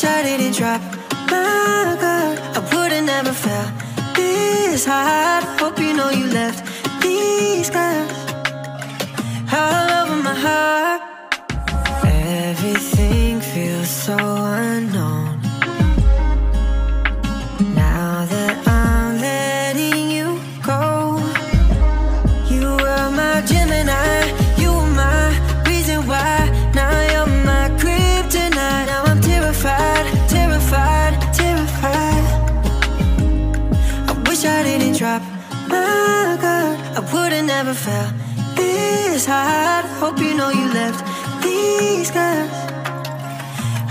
wish I didn't drop my guard. I would've never felt this hard. Hope you know you left these scars all over my heart. Everything feels so unknown. Never felt this hard. Hope you know you left these scars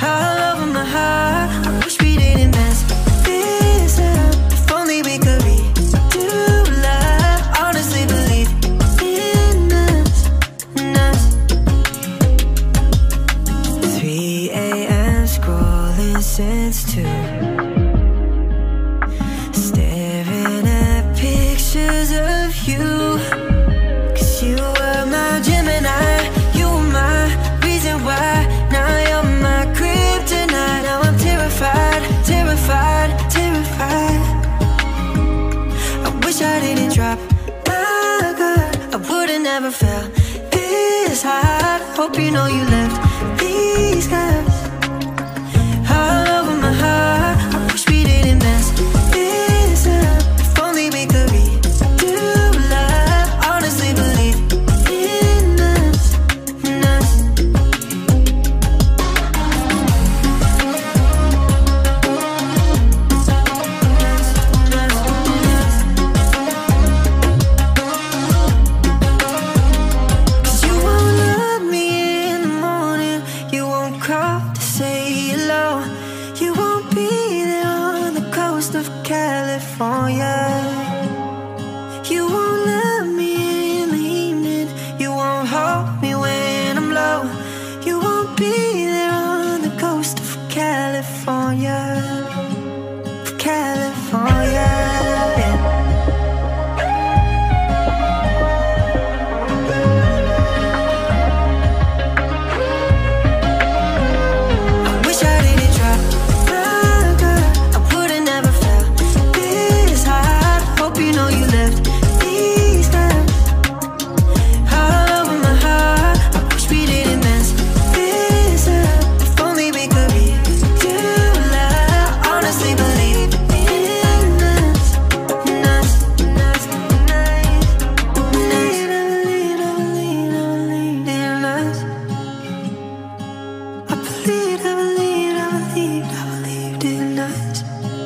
all over my heart. I wish we didn't mess this up. If only we could be true love. Honestly, believe in us, in us. 3 a.m. scrolling since 2. Staring at pictures of you. Never felt this hard. Hope you know you left for you. night